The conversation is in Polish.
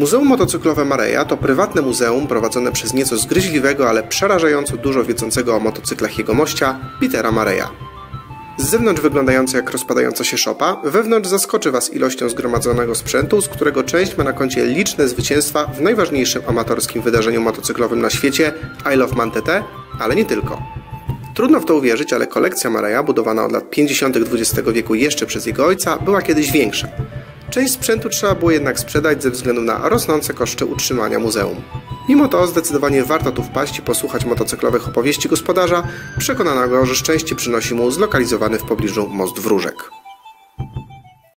Muzeum Motocyklowe Mareja to prywatne muzeum prowadzone przez nieco zgryźliwego, ale przerażająco dużo wiedzącego o motocyklach jegomościa Petera Mareja. Z zewnątrz wyglądający jak rozpadająca się szopa, wewnątrz zaskoczy Was ilością zgromadzonego sprzętu, z którego część ma na koncie liczne zwycięstwa w najważniejszym amatorskim wydarzeniu motocyklowym na świecie I Love Man TT, ale nie tylko. Trudno w to uwierzyć, ale kolekcja Mareja, budowana od lat 50. XX wieku jeszcze przez jego ojca, była kiedyś większa. Część sprzętu trzeba było jednak sprzedać ze względu na rosnące koszty utrzymania muzeum. Mimo to zdecydowanie warto tu wpaść i posłuchać motocyklowych opowieści gospodarza, przekonanego, że szczęście przynosi mu zlokalizowany w pobliżu most wróżek.